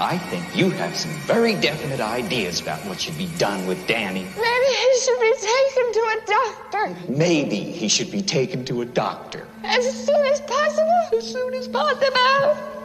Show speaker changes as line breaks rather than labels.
I think you have some very definite ideas about what should be done with Danny.
Maybe he should be taken to a doctor.
Maybe he should be taken to a doctor.
As soon as possible.
As soon as possible.